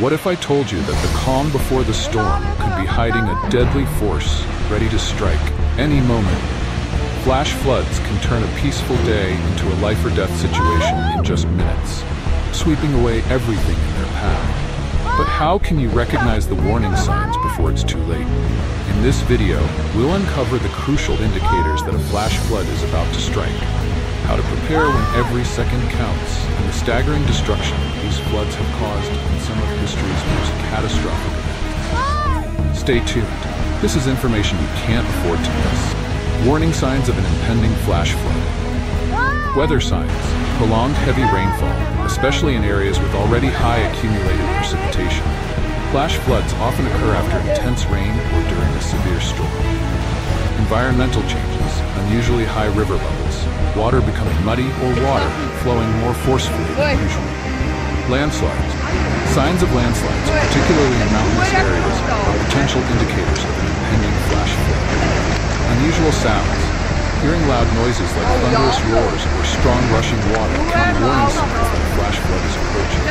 What if I told you that the calm before the storm could be hiding a deadly force ready to strike any moment? Flash floods can turn a peaceful day into a life or death situation in just minutes, sweeping away everything in their path. But how can you recognize the warning signs before it's too late? In this video, we'll uncover the crucial indicators that a flash flood is about to strike, how to prepare when every second counts, and the staggering destruction these floods have caused in some of history's most catastrophic events. Stay tuned. This is information you can't afford to miss. Warning signs of an impending flash flood. Weather signs. Prolonged heavy rainfall, especially in areas with already high accumulated precipitation. Flash floods often occur after intense rain or during a severe storm. Environmental changes, unusually high river levels, water becoming muddy or water flowing more forcefully than usual. Landslides. Signs of landslides, particularly in mountainous areas, are potential indicators of an impending flash flood. Unusual sounds. Hearing loud noises like thunderous roars or strong rushing water can be warning signs that a flash flood is approaching.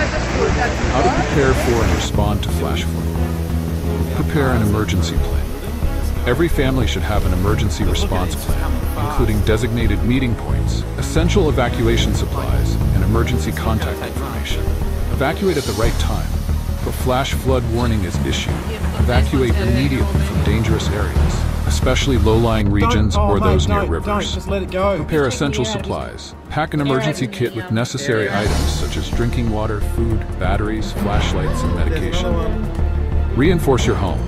How to prepare for and respond to flash flood. Prepare an emergency plan. Every family should have an emergency response plan, including designated meeting points, essential evacuation supplies, and emergency contact information. Evacuate at the right time. If a flash flood warning is issued, evacuate immediately from dangerous areas, especially low-lying regions oh, or mate, those near don't, rivers. Don't, just let it go. Prepare essential supplies. Pack an emergency kit with necessary items such as drinking water, food, batteries, flashlights, and medication. Reinforce your home.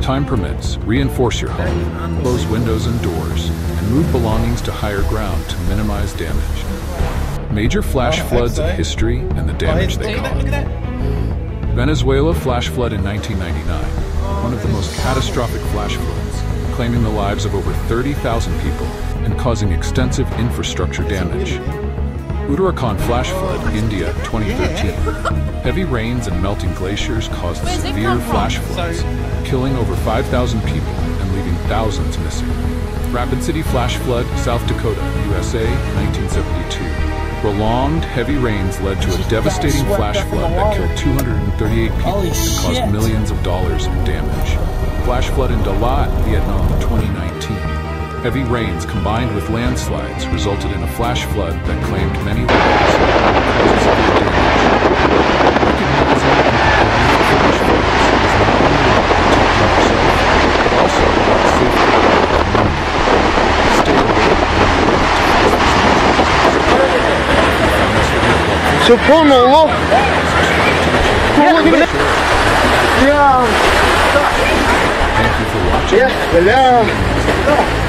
Time permits, reinforce your home. Close windows and doors, move belongings to higher ground to minimize damage. Major flash oh, floods in history and the oh, damage they Look at that, look caused. Venezuela flash flood in 1999, one of the most catastrophic flash floods, claiming the lives of over 30,000 people and causing extensive infrastructure damage. Uttarakhand flash flood, India, 2013. Heavy rains and melting glaciers caused severe flash floods, killing over 5,000 people and leaving thousands missing. Rapid City flash flood, South Dakota, USA, 1972. Prolonged heavy rains led to a devastating flash up in the flood that killed 238 people Holy and caused shit. millions of dollars in damage. Flash flood in Dalat, Vietnam, 2019. Heavy rains combined with landslides resulted in a flash flood that claimed many lives and caused severe damage. Recognizing and preparing for flash floods is not only about protecting yourself, but also about the safety of your community. Stay alert Subhanallah. Thank you for watching. Salam.